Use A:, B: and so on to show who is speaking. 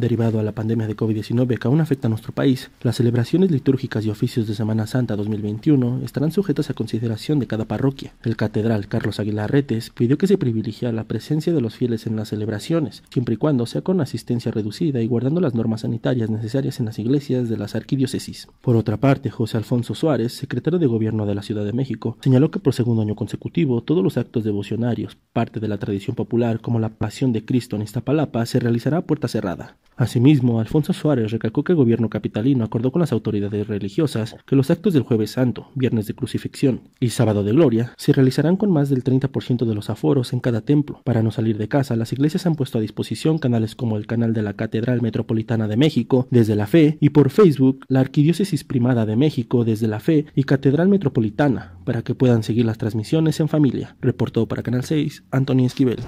A: Derivado a la pandemia de COVID-19 que aún afecta a nuestro país, las celebraciones litúrgicas y oficios de Semana Santa 2021 estarán sujetas a consideración de cada parroquia. El catedral Carlos Aguilar Retes pidió que se privilegie la presencia de los fieles en las celebraciones, siempre y cuando sea con asistencia reducida y guardando las normas sanitarias necesarias en las iglesias de las arquidiócesis. Por otra parte, José Alfonso Suárez, secretario de Gobierno de la Ciudad de México, señaló que por segundo año consecutivo todos los actos devocionarios, parte de la tradición popular como la Pasión de Cristo en Iztapalapa, se realizará a puerta cerrada. Asimismo, Alfonso Suárez recalcó que el gobierno capitalino acordó con las autoridades religiosas que los actos del jueves santo, viernes de crucifixión y sábado de gloria se realizarán con más del 30% de los aforos en cada templo. Para no salir de casa, las iglesias han puesto a disposición canales como el canal de la Catedral Metropolitana de México desde la Fe y por Facebook la Arquidiócesis Primada de México desde la Fe y Catedral Metropolitana para que puedan seguir las transmisiones en familia. Reportó para Canal 6 Antonio Esquivel.